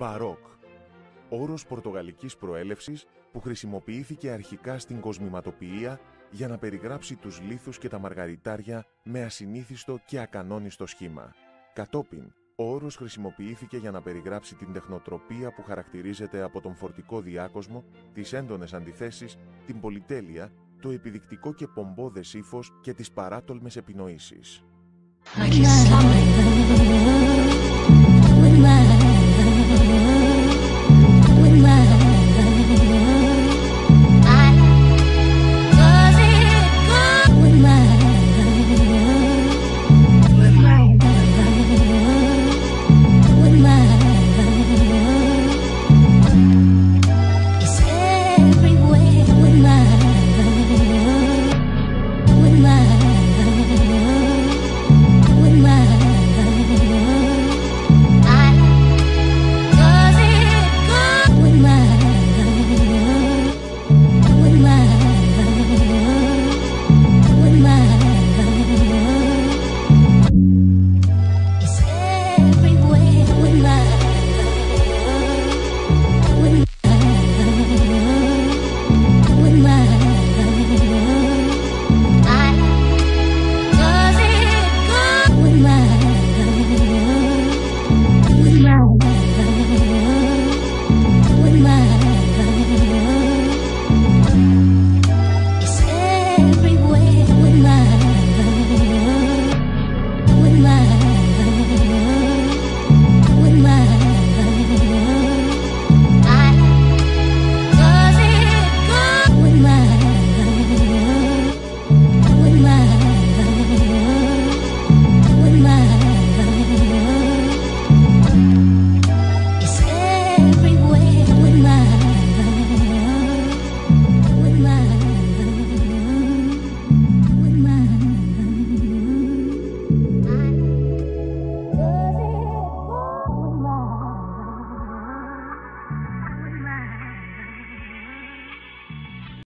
Μπαρόκ. Όρος πορτογαλικής προέλευσης που χρησιμοποιήθηκε αρχικά στην κοσμηματοποιία για να περιγράψει τους λίθους και τα μαργαριτάρια με ασυνήθιστο και ακανόνιστο σχήμα. Κατόπιν, ο όρος χρησιμοποιήθηκε για να περιγράψει την τεχνοτροπία που χαρακτηρίζεται από τον φορτικό διάκοσμο, τις έντονες αντιθέσεις, την πολυτέλεια, το επιδεικτικό και πομπόδες ύφος και τις παράτολμες επινοήσεις.